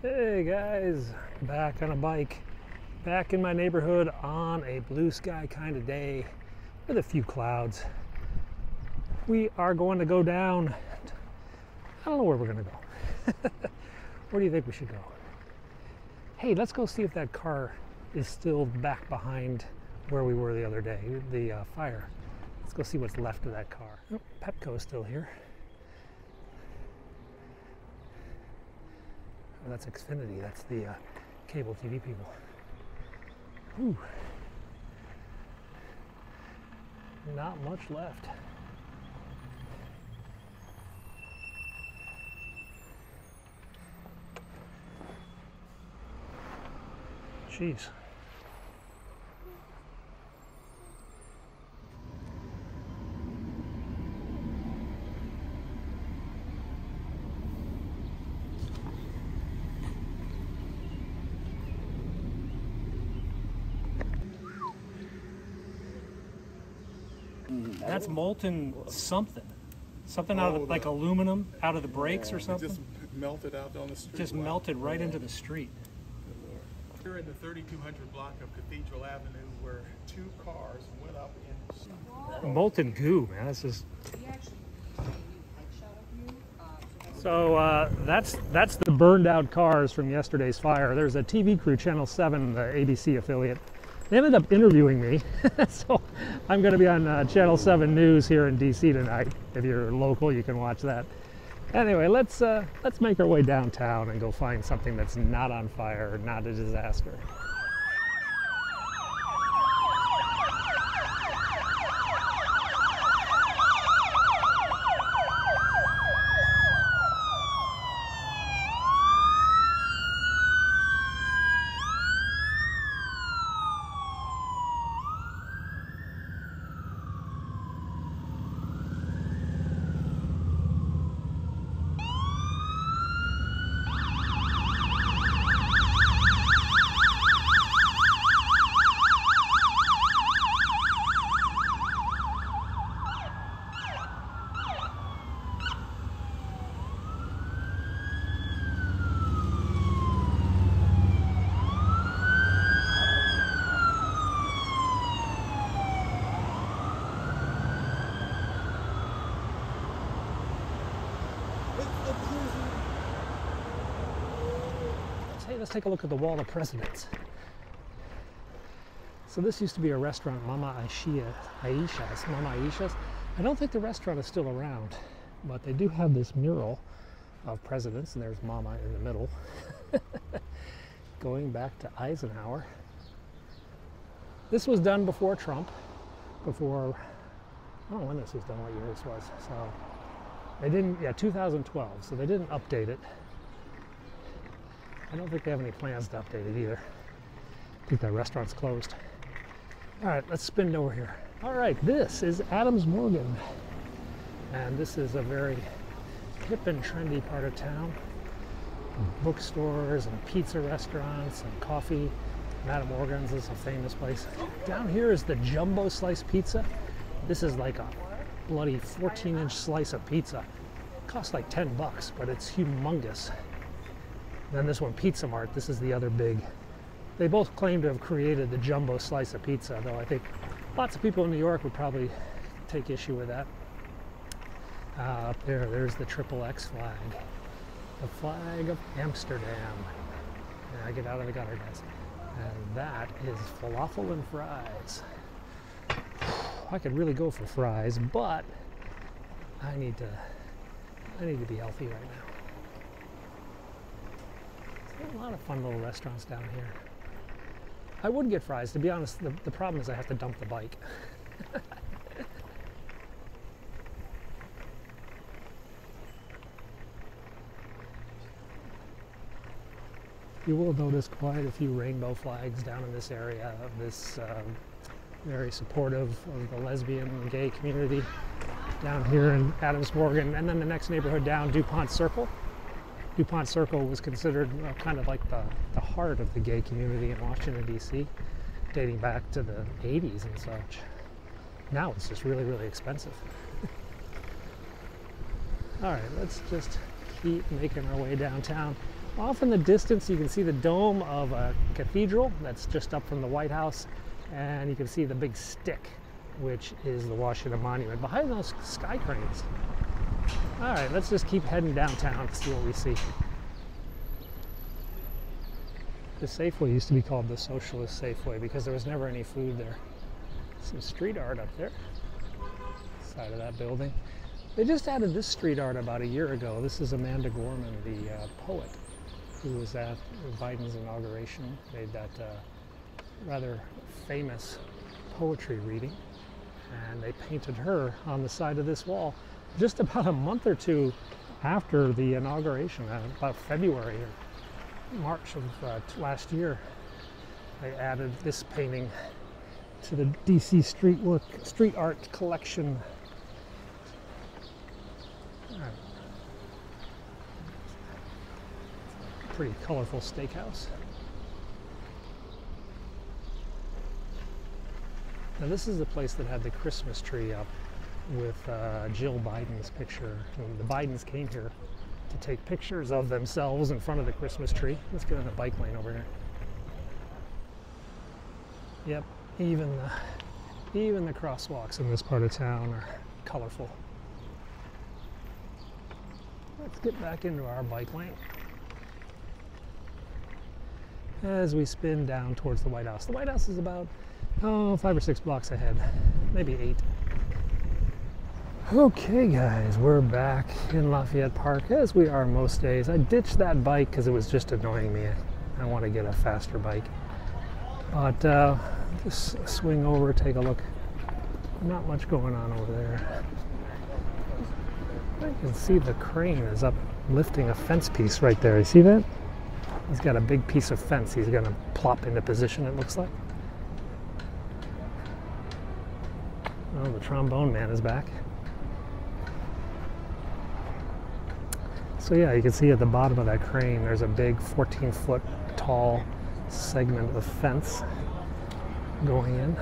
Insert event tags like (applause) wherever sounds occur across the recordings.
Hey guys, back on a bike, back in my neighborhood on a blue sky kind of day with a few clouds. We are going to go down. I don't know where we're going to go. (laughs) where do you think we should go? Hey, let's go see if that car is still back behind where we were the other day, the uh, fire. Let's go see what's left of that car. Oh, Pepco is still here. Oh, that's Xfinity. That's the uh, cable TV people. Whew. Not much left. Jeez. That's molten something. Something out Oh, of like the- aluminum out of the brakes Yeah, or something. Just melted out on the street. Just Wow. melted right into the street. Here in the 3200 block of Cathedral Avenue where two cars went up in. Molten goo, man. That's just. We actually did a new headshot of you. Uh, so that's So uh, that's that's the burned out cars from yesterday's fire. There's a TV crew, Channel 7, the ABC affiliate. They ended up interviewing me, (laughs) so I'm going to be on uh, Channel 7 News here in DC tonight. If you're local, you can watch that. Anyway, let's uh, let's make our way downtown and go find something that's not on fire, not a disaster. Hey, let's take a look at the Wall of Presidents. So this used to be a restaurant, Mama Ayesha, Ayesha's, Mama Ayesha's. I don't think the restaurant is still around, but they do have this mural of presidents, and there's Mama in the middle, (laughs) going back to Eisenhower. This was done before Trump, before, I don't know when this was done, what year this was. So they didn't, yeah, 2012, so they didn't update it. I don't think they have any plans to update it either. I think that restaurant's closed. All right, let's spin over here. All right, this is Adams Morgan. And this is a very hip and trendy part of town. Bookstores and pizza restaurants and coffee. Madam's Organ is a famous place. Down here is the Jumbo Slice Pizza. This is like a bloody 14 inch slice of pizza. It costs like 10 bucks, but it's humongous. Then this one, Pizza Mart, this is the other big. They both claim to have created the jumbo slice of pizza, though I think lots of people in New York would probably take issue with that. Uh, up there, there's the triple X flag. The flag of Amsterdam. Yeah, get out of the gutter, guys. And that is falafel and fries. (sighs) I could really go for fries, but I need to I need to be healthy right now. A lot of fun little restaurants down here. I would get fries. To be honest, the, the problem is I have to dump the bike. (laughs) you will notice quite a few rainbow flags down in this area of this um, very supportive of the lesbian and gay community down here in Adams Morgan. And then the next neighborhood down, DuPont Circle. DuPont Circle was considered uh, kind of like the, the heart of the gay community in Washington, D.C., dating back to the 80s and such. Now it's just really, really expensive. (laughs) All right, let's just keep making our way downtown. Off in the distance, you can see the dome of a cathedral that's just up from the White House, and you can see the big stick, which is the Washington Monument. Behind those sky cranes. All right, let's just keep heading downtown to see what we see. The Safeway used to be called the Socialist Safeway because there was never any food there. Some street art up there, side of that building. They just added this street art about a year ago. This is Amanda Gorman, the uh, poet, who was at Biden's inauguration, made that uh, rather famous poetry reading. And they painted her on the side of this wall just about a month or two after the inauguration, uh, about February or March of uh, last year. I added this painting to the DC street work street art collection. Alright. Pretty colorful steakhouse. Now this is the place that had the Christmas tree up with uh, Jill Biden's picture. And the Bidens came here to take pictures of themselves in front of the Christmas tree. Let's get on the bike lane over here. Yep, even the even the crosswalks in this part of town are colorful. Let's get back into our bike lane as we spin down towards the White House. The White House is about oh five or six blocks ahead, maybe eight. Okay, guys, we're back in Lafayette Park as we are most days. I ditched that bike because it was just annoying me. I want to get a faster bike. But uh, just swing over, take a look. Not much going on over there. I can see the crane is up lifting a fence piece right there. You see that? He's got a big piece of fence he's going to plop into position, it looks like. Oh, the trombone man is back. So yeah, you can see at the bottom of that crane, there's a big 14 foot tall segment of fence going in.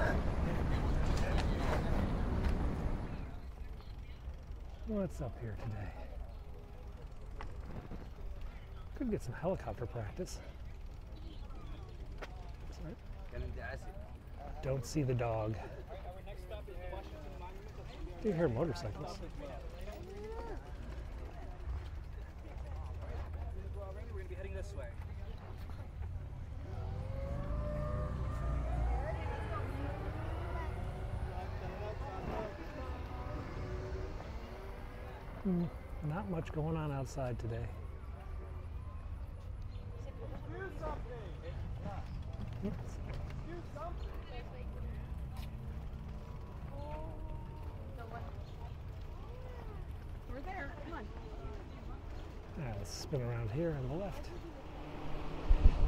What's up here today? Could get some helicopter practice. Sorry. Don't see the dog. Do you hear motorcycles? We're gonna be heading this way. Hmm, not much going on outside today. We're there, come on. Yeah, let's spin around here on the left.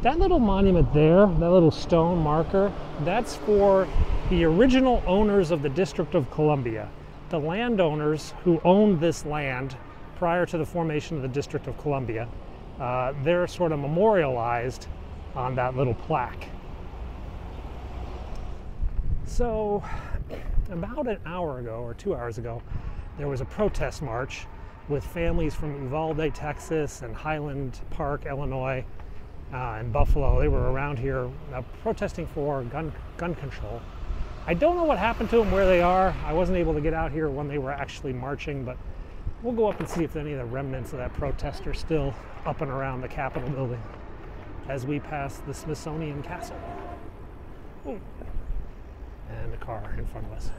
That little monument there, that little stone marker, that's for the original owners of the District of Columbia, the landowners who owned this land prior to the formation of the District of Columbia. Uh, they're sort of memorialized on that little plaque. So, about an hour ago or two hours ago, there was a protest march with families from Uvalde, Texas, and Highland Park, Illinois, uh, and Buffalo. They were around here uh, protesting for gun gun control. I don't know what happened to them, where they are. I wasn't able to get out here when they were actually marching, but we'll go up and see if any of the remnants of that protest are still up and around the Capitol building as we pass the Smithsonian Castle. Ooh. And a car in front of us.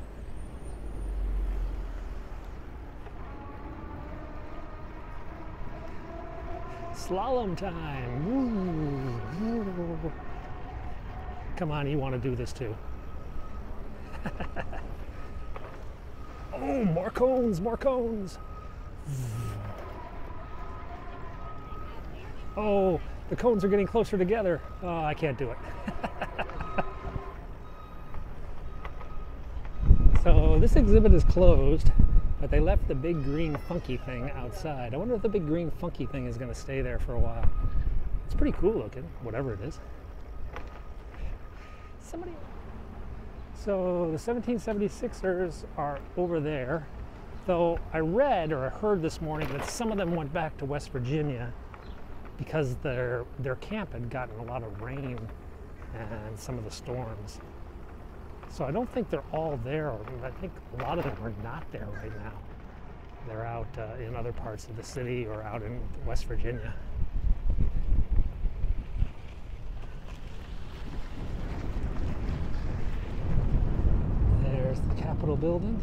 Slalom time. Woo. Come on, you want to do this too. (laughs) oh, more cones, more cones. Oh, the cones are getting closer together. Oh, I can't do it. (laughs) so this exhibit is closed, but they left the big green funky thing outside. I wonder if the big green funky thing is going to stay there for a while. It's pretty cool looking, whatever it is. Somebody. So the 1776ers are over there. Though I read or I heard this morning that some of them went back to West Virginia because their their camp had gotten a lot of rain and some of the storms. So I don't think they're all there. I think a lot of them are not there right now. They're out uh, in other parts of the city or out in West Virginia. There's the Capitol building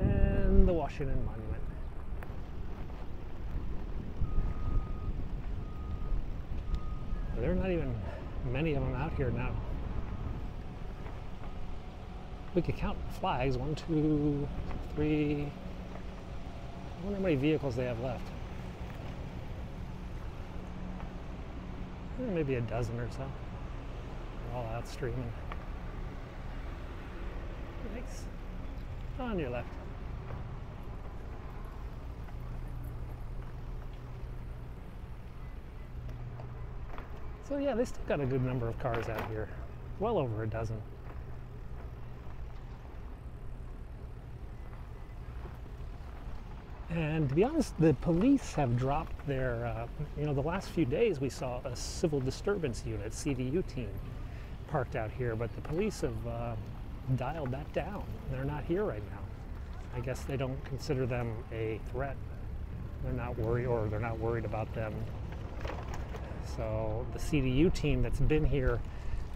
and the Washington Monument. There are not even many of them out here now. We could count flags one, two, three. I wonder how many vehicles they have left. Maybe a dozen or so. They're all out streaming. Thanks. On your left. So yeah, they still got a good number of cars out here. Well over a dozen. And to be honest, the police have dropped their, uh, you know, the last few days we saw a civil disturbance unit, CDU team, parked out here, but the police have uh, dialed that down. They're not here right now. I guess they don't consider them a threat. They're not worried, or they're not worried about them. So the CDU team that's been here,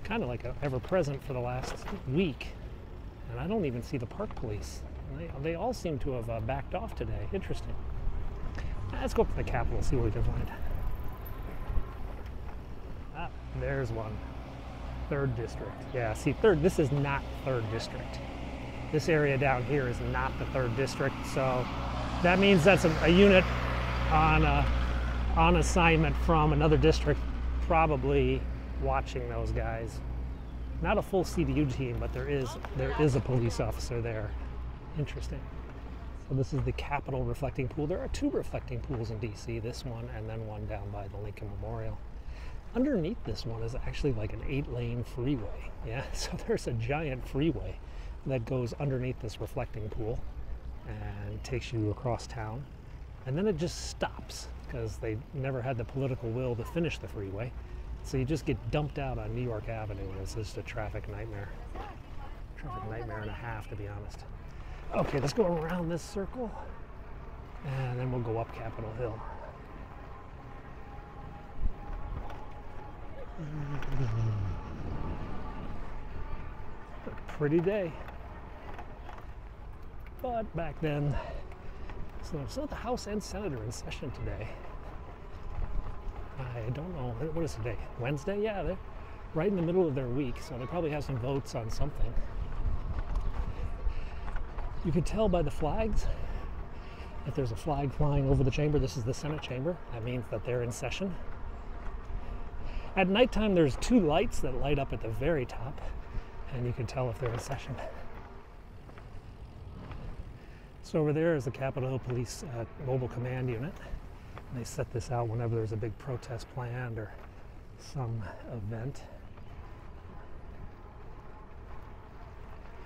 kind of like ever present for the last week, and I don't even see the park police. They, all seem to have uh, backed off today. Interesting. Let's go up to the Capitol, and see what we can find. Ah, there's one. Third district. Yeah, see, third. This is not third district. This area down here is not the third district. So that means that's a, a unit on uh, on assignment from another district, probably watching those guys. Not a full CDU team, but there is there is a police officer there. Interesting. So this is the Capitol reflecting pool. There are two reflecting pools in DC, this one and then one down by the Lincoln Memorial. Underneath this one is actually like an eight lane freeway. Yeah, (laughs) so there's a giant freeway that goes underneath this reflecting pool and takes you across town. And then it just stops because they never had the political will to finish the freeway. So you just get dumped out on New York Avenue and it's just a traffic nightmare. Traffic nightmare and a half, to be honest. Okay, let's go around this circle and then we'll go up Capitol Hill. Pretty day. But back then, so, so the House and Senate are in session today. I don't know. What is today? Wednesday? Yeah, they're right in the middle of their week, so they probably have some votes on something. You can tell by the flags that there's a flag flying over the chamber. This is the Senate chamber. That means that they're in session. At nighttime, there's two lights that light up at the very top, and you can tell if they're in session. So over there is the Capitol Hill Police uh, Mobile Command Unit. And they set this out whenever there's a big protest planned or some event.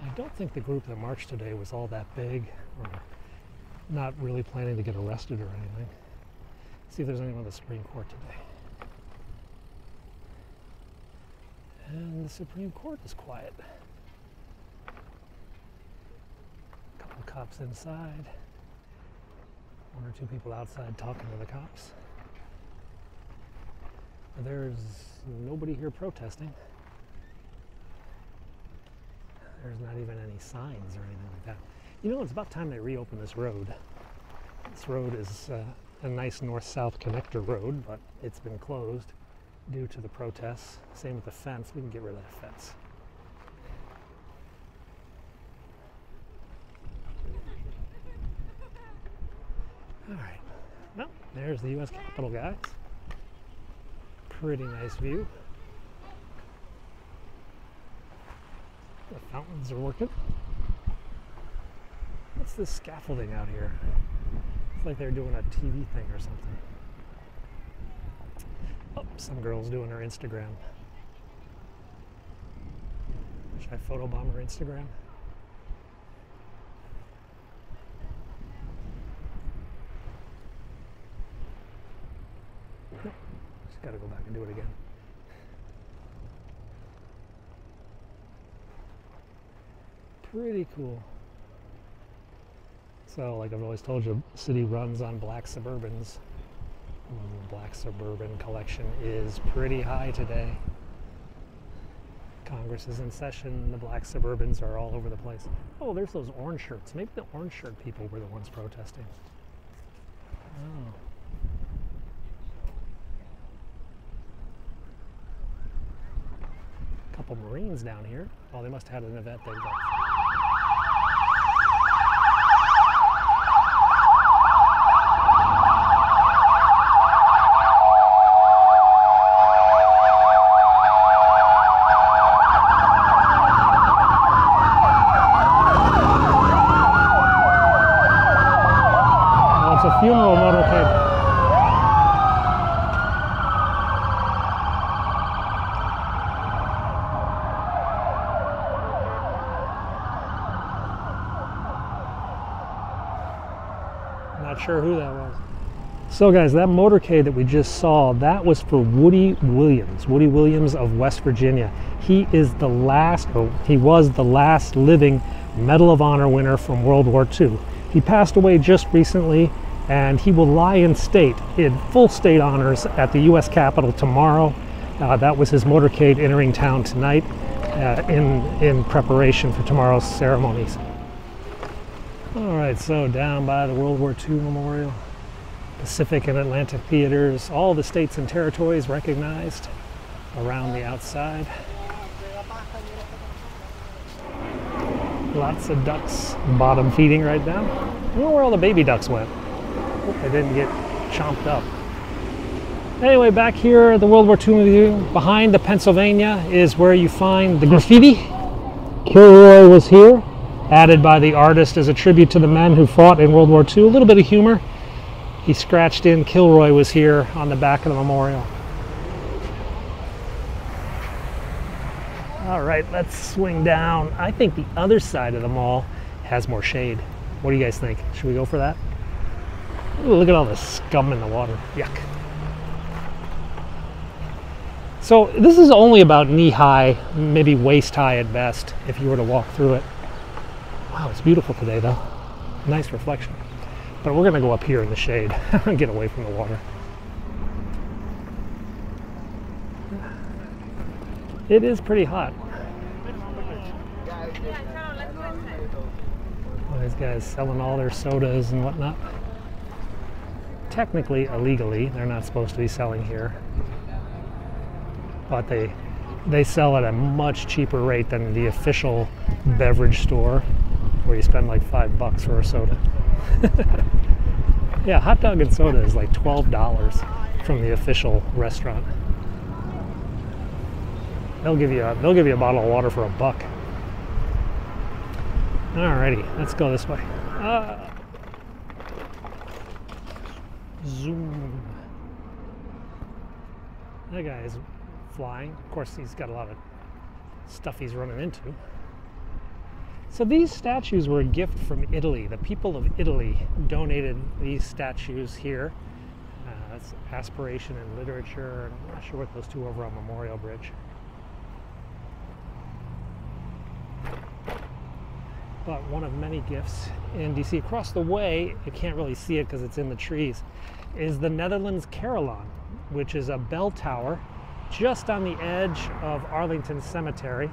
I don't think the group that marched today was all that big or not really planning to get arrested or anything. See if there's anyone at the Supreme Court today. And the Supreme Court is quiet. A couple of cops inside. One or two people outside talking to the cops. There's nobody here protesting. There's not even any signs or anything like that. You know, it's about time they reopen this road. This road is uh, a nice north-south connector road, but it's been closed due to the protests. Same with the fence. We can get rid of that fence. All right. Well, there's the U.S. Capitol, guys. Pretty nice view. The fountains are working. What's this scaffolding out here? It's like they're doing a TV thing or something. Oh, some girl's doing her Instagram. Should I photobomb her Instagram? Just gotta go back and do it again. Pretty cool. So, like I've always told you, city runs on black Suburbans. Mm, Black Suburban collection is pretty high today. Congress is in session. The black Suburbans are all over the place. Oh, there's those orange shirts. Maybe the orange shirt people were the ones protesting. Oh. Couple Marines down here. Oh, they must have had an event they got. Oh, it's a funeral motorcade. Not sure who that was. So, guys, that motorcade that we just saw, that was for Woody Williams. Woody Williams of West Virginia. He is the last, or he was the last living Medal of Honor winner from World War II. He passed away just recently, and he will lie in state, in full state honors at the U.S. Capitol tomorrow. Uh, that was his motorcade entering town tonight uh, in, in preparation for tomorrow's ceremonies. All right, so down by the World War II Memorial, Pacific and Atlantic theaters, all the states and territories recognized around the outside. Lots of ducks bottom feeding right now. I wonder where all the baby ducks went. Hope they didn't get chomped up. Anyway, back here at the World War II Museum, behind the Pennsylvania is where you find the graffiti. Kilroy was here, added by the artist as a tribute to the men who fought in World War II. A little bit of humor. He scratched in Kilroy was here on the back of the memorial. All right, let's swing down. I think the other side of the mall has more shade. What do you guys think? Should we go for that? Ooh, look at all the scum in the water. Yuck. So this is only about knee high, maybe waist high at best, if you were to walk through it. Wow, it's beautiful today though. Nice reflection. But we're gonna go up here in the shade and (laughs) get away from the water. It is pretty hot. These guys selling all their sodas and whatnot. Technically, illegally, they're not supposed to be selling here. But they they sell at a much cheaper rate than the official beverage store where you spend like five bucks for a soda. (laughs) yeah, hot dog and soda is like twelve dollars from the official restaurant. They'll give you a they'll give you a bottle of water for a buck. Alrighty, let's go this way. Ah. Zoom. That guy is flying. Of course, he's got a lot of stuff he's running into. So these statues were a gift from Italy. The people of Italy donated these statues here. Uh, that's aspiration and literature. I'm not sure what those two over on Memorial Bridge. But one of many gifts in DC. Across the way, you can't really see it because it's in the trees, is the Netherlands Carillon, which is a bell tower just on the edge of Arlington Cemetery.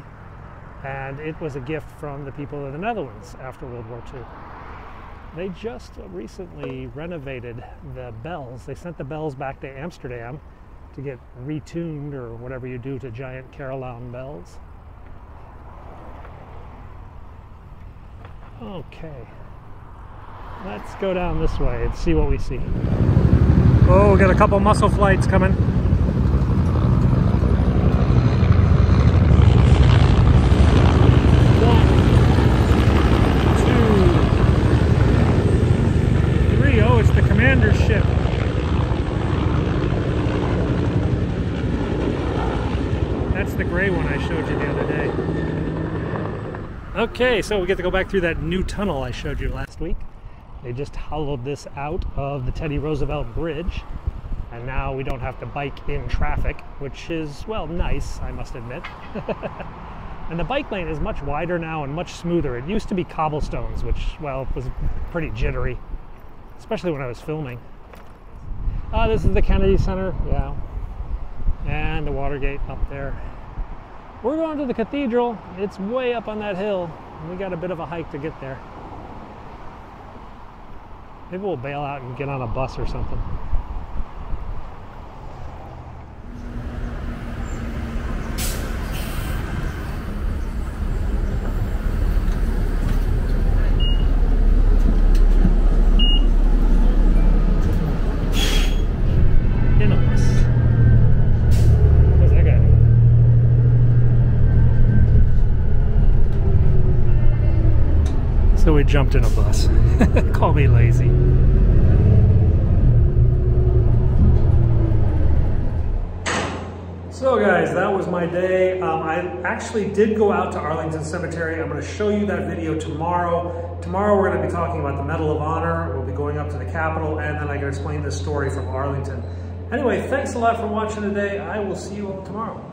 And it was a gift from the people of the Netherlands after World War II. They just recently renovated the bells. They sent the bells back to Amsterdam to get retuned or whatever you do to giant Carillon bells. Okay. Let's go down this way and see what we see. Oh, we got a couple muscle flights coming. One, two, three. Oh, it's the commander's ship. That's the gray one I showed you the other day. Okay, so we get to go back through that new tunnel I showed you last week. They just hollowed this out of the Teddy Roosevelt Bridge. And now we don't have to bike in traffic, which is, well, nice, I must admit. (laughs) and the bike lane is much wider now and much smoother. It used to be cobblestones, which, well, was pretty jittery, especially when I was filming. Uh, this is the Kennedy Center, yeah. And the Watergate up there. We're going to the cathedral. It's way up on that hill. We got a bit of a hike to get there. Maybe we'll bail out and get on a bus or something. In a bus. What's that guy doing? So we jumped in a bus. (laughs) Call me lazy. So guys, that was my day. Um, I actually did go out to Arlington Cemetery. I'm gonna show you that video tomorrow. Tomorrow we're gonna be talking about the Medal of Honor. We'll be going up to the Capitol and then I can explain this story from Arlington. Anyway, thanks a lot for watching today. I will see you all tomorrow.